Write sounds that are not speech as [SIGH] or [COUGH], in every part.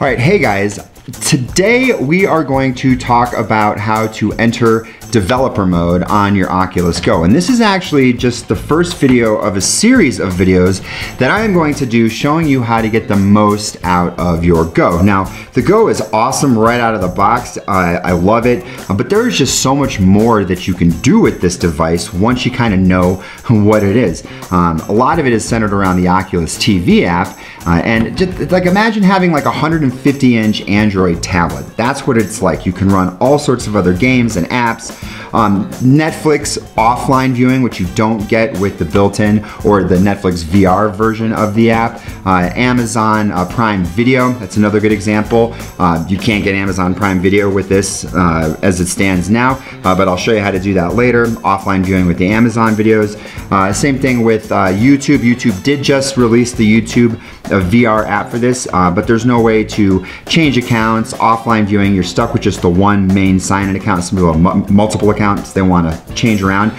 All right, hey guys. Today we are going to talk about how to enter developer mode on your Oculus Go. And this is actually just the first video of a series of videos that I am going to do showing you how to get the most out of your Go. Now, the Go is awesome right out of the box. I, I love it, but there is just so much more that you can do with this device once you kind of know [LAUGHS] what it is. Um, a lot of it is centered around the Oculus TV app, uh, and just like imagine having like a 150 inch Android tablet. That's what it's like. You can run all sorts of other games and apps. Um, Netflix offline viewing, which you don't get with the built-in or the Netflix VR version of the app. Uh, Amazon uh, Prime Video, that's another good example. Uh, you can't get Amazon Prime Video with this uh, as it stands now, uh, but I'll show you how to do that later. Offline viewing with the Amazon videos. Uh, same thing with YouTube. YouTube did just release the YouTube VR app for this, but there's no way to change accounts, offline viewing. You're stuck with just the one main sign-in account. Some people have multiple accounts they want to change around.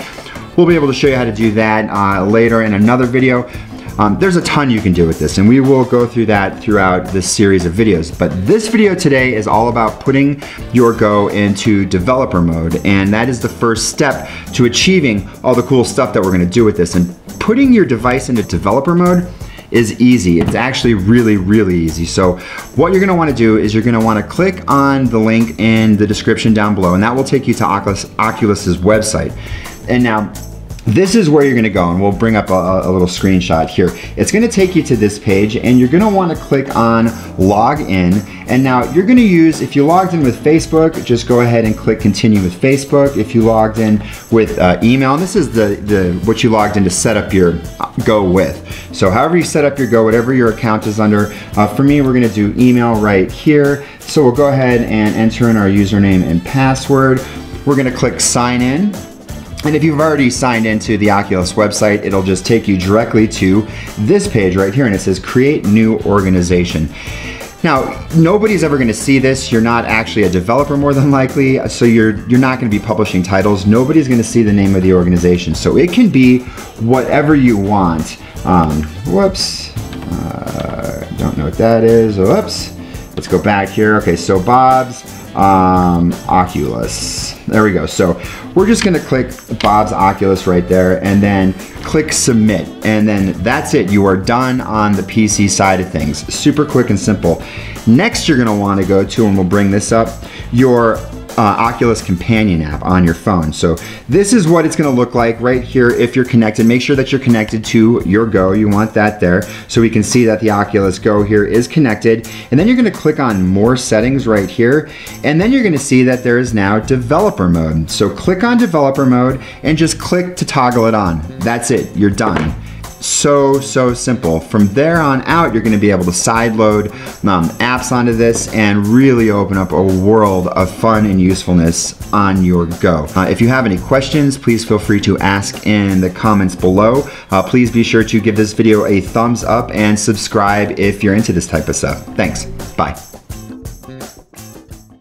We'll be able to show you how to do that uh, later in another video. Um, there's a ton you can do with this and we will go through that throughout this series of videos. But this video today is all about putting your Go into developer mode and that is the first step to achieving all the cool stuff that we're gonna do with this. And putting your device into developer mode is easy. It's actually really, really easy. So what you're gonna wanna do is you're gonna wanna click on the link in the description down below and that will take you to Oculus, Oculus's website. And now this is where you're gonna go and we'll bring up a, a, little screenshot here. It's gonna take you to this page and you're gonna wanna click on log in and now you're gonna use, if you logged in with Facebook, just go ahead and click continue with Facebook. If you logged in with uh, email, and this is the, the what you logged in to set up your uh, Go with. So however you set up your Go, whatever your account is under, uh, for me, we're gonna do email right here. So we'll go ahead and enter in our username and password. We're gonna click sign in. And if you've already signed into the Oculus website, it'll just take you directly to this page right here and it says create new organization. Now, nobody's ever gonna see this. You're not actually a developer more than likely, so you're, you're not gonna be publishing titles. Nobody's gonna see the name of the organization. So it can be whatever you want. Um, whoops, uh, don't know what that is. Whoops, let's go back here. Okay, so Bob's um, Oculus. There we go. So we're just gonna click Bob's Oculus right there and then click submit. And then that's it. You are done on the PC side of things. Super quick and simple. Next you're gonna wanna go to, and we'll bring this up, your uh, Oculus Companion app on your phone. So this is what it's gonna look like right here if you're connected. Make sure that you're connected to your Go. You want that there so we can see that the Oculus Go here is connected. And then you're gonna click on more settings right here. And then you're gonna see that there is now developer mode. So click on developer mode and just click to toggle it on. That's it, you're done so, so simple. From there on out, you're gonna be able to sideload um, apps onto this and really open up a world of fun and usefulness on your go. Uh, if you have any questions, please feel free to ask in the comments below. Uh, please be sure to give this video a thumbs up and subscribe if you're into this type of stuff. Thanks, bye.